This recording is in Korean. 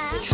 아.